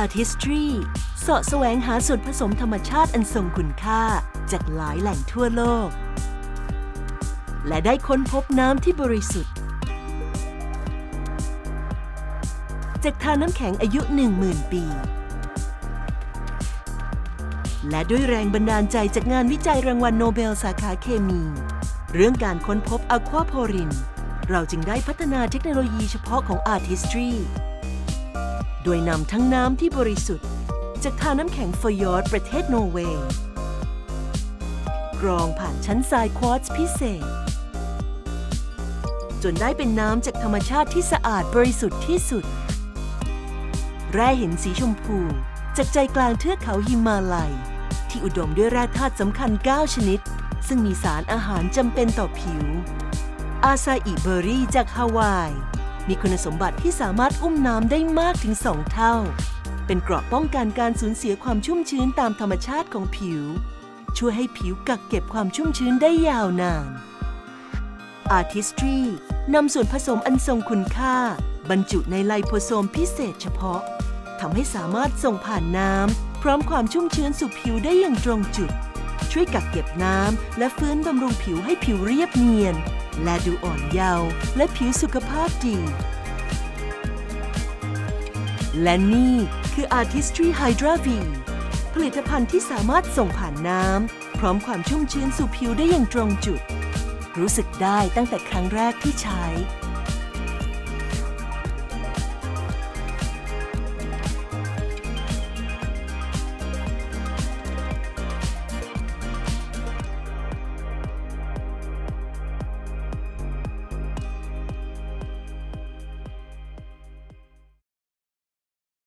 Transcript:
Artistry เสาะแสวงหาส่วนผสมธรรมชาติอันทรงคุณค่า จากหลายแหล่งทั่วโลก และได้ค้นพบน้ำที่บริสุทธิ์ จากทานน้ำแข็งอายุ 10,000 ปี และด้วยแรงบันดาลใจจากงานวิจัยรางวัลโนเบลสาขาเคมี เรื่องการค้นพบอะควาโพริน เราจึงได้พัฒนาเทคโนโลยีเฉพาะของ Artistry โดยนำทั้งน้ำที่บริสุทธิ์ จากธารน้ำแข็งฟยอร์ดประเทศนอร์เวย์กรองผ่านชั้นทรายควอตซ์พิเศษ จนได้เป็นน้ำจากธรรมชาติที่สะอาดบริสุทธิ์ที่สุด แร่หินสีชมพู จากใจกลางเทือกเขาหิมาลัย ที่อุดมด้วยแร่ธาตุสำคัญ 9 ชนิด ซึ่งมีสารอาหารจำเป็นต่อผิว acai berry จากฮาวาย มีคุณสมบัติที่สามารถอุ้มน้ำได้มากถึง 2 เท่า เป็นเกราะป้องกันการสูญเสียความชุ่มชื้นตามธรรมชาติของผิว ช่วยให้ผิวกักเก็บความชุ่มชื้นได้ยาวนาน Artistry นำส่วนผสมอันทรงคุณค่า บรรจุในไลโพโซมพิเศษเฉพาะทำให้สามารถส่งผ่านน้ำพร้อมความชุ่มชื้นสู่ผิวได้อย่างตรงจุด ช่วยกักเก็บน้ำและฟื้นบำรุงผิวให้ผิวเรียบเนียน และดูอ่อนเยาว์และผิวสุขภาพดี และนี่คือ Artistry Hydra V ผลิตภัณฑ์ที่สามารถส่งผ่านน้ำ พร้อมความชุ่มชื้นสู่ผิวได้อย่างตรงจุด รู้สึกได้ตั้งแต่ครั้งแรกที่ใช้